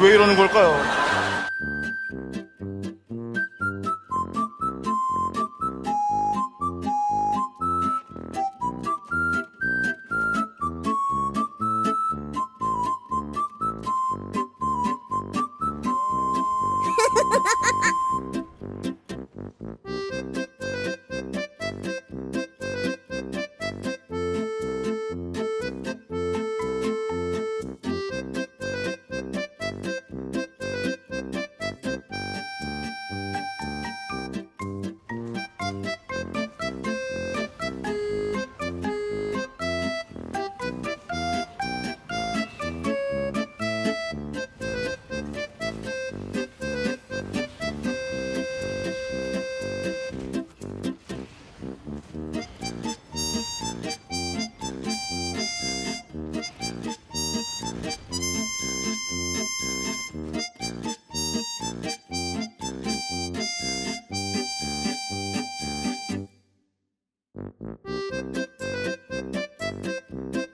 왜 이러는 걸까요? Thank you.